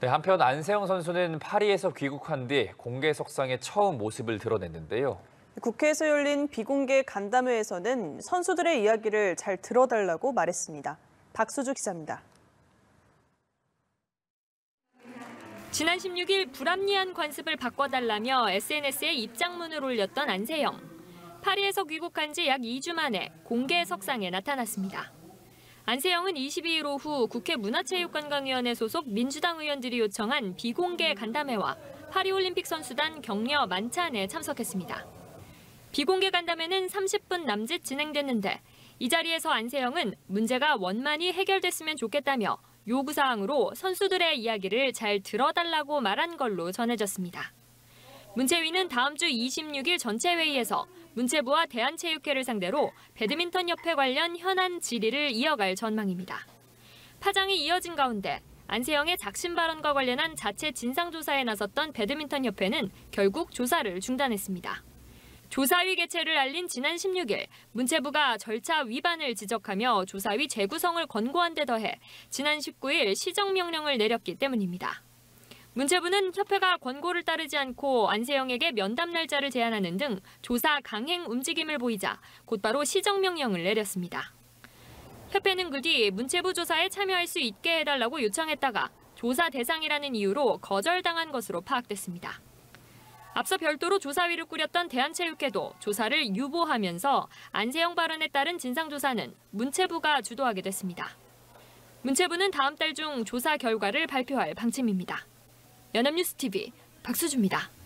네, 한편 안세영 선수는 파리에서 귀국한 뒤 공개 석상에 처음 모습을 드러냈는데요. 국회에서 열린 비공개 간담회에서는 선수들의 이야기를 잘 들어달라고 말했습니다. 박수주 기자입니다. 지난 16일 불합리한 관습을 바꿔달라며 SNS에 입장문을 올렸던 안세영. 파리에서 귀국한 지 약 2주 만에 공개 석상에 나타났습니다. 안세영은 22일 오후 국회 문화체육관광위원회 소속 민주당 의원들이 요청한 비공개 간담회와 파리올림픽 선수단 격려 만찬에 참석했습니다. 비공개 간담회는 30분 남짓 진행됐는데 이 자리에서 안세영은 문제가 원만히 해결됐으면 좋겠다며 요구사항으로 선수들의 이야기를 잘 들어달라고 말한 걸로 전해졌습니다. 문체위는 다음 주 26일 전체 회의에서 문체부와 대한체육회를 상대로 배드민턴 협회 관련 현안 질의를 이어갈 전망입니다. 파장이 이어진 가운데 안세영의 작심 발언과 관련한 자체 진상조사에 나섰던 배드민턴 협회는 결국 조사를 중단했습니다. 조사위 개최를 알린 지난 16일 문체부가 절차 위반을 지적하며 조사위 재구성을 권고한 데 더해 지난 19일 시정명령을 내렸기 때문입니다. 문체부는 협회가 권고를 따르지 않고 안세영에게 면담 날짜를 제안하는 등 조사 강행 움직임을 보이자 곧바로 시정명령을 내렸습니다. 협회는 그 뒤 문체부 조사에 참여할 수 있게 해달라고 요청했다가 조사 대상이라는 이유로 거절당한 것으로 파악됐습니다. 앞서 별도로 조사위를 꾸렸던 대한체육회도 조사를 유보하면서 안세영 발언에 따른 진상조사는 문체부가 주도하게 됐습니다. 문체부는 다음 달 중 조사 결과를 발표할 방침입니다. 연합뉴스 TV 박수주입니다.